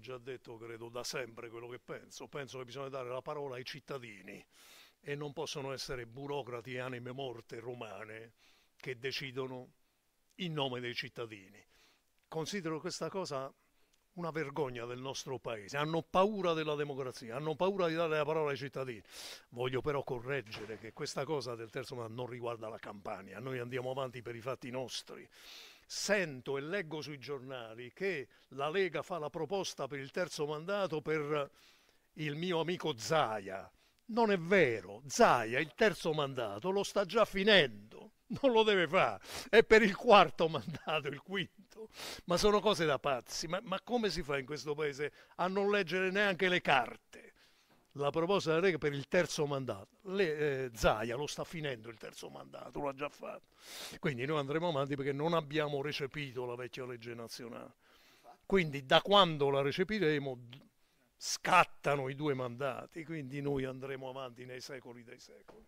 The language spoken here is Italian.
già detto, credo, da sempre quello che penso. Penso che bisogna dare la parola ai cittadini e non possono essere burocrati e anime morte romane che decidono in nome dei cittadini. Considero questa cosa una vergogna del nostro paese. Hanno paura della democrazia, hanno paura di dare la parola ai cittadini. Voglio però correggere che questa cosa del terzo mandato non riguarda la Campania, noi andiamo avanti per i fatti nostri. Sento e leggo sui giornali che la Lega fa la proposta per il terzo mandato per il mio amico Zaia. Non è vero, Zaia il terzo mandato lo sta già finendo, non lo deve fare, è per il quarto mandato, il quinto, ma sono cose da pazzi, ma, ma come si fa in questo paese a non leggere neanche le carte? La proposta della Lega per il terzo mandato, le, eh, Zaia lo sta finendo il terzo mandato, lo ha già fatto, quindi noi andremo avanti perché non abbiamo recepito la vecchia legge nazionale, quindi da quando la recepiremo scattano i due mandati, quindi noi andremo avanti nei secoli dei secoli.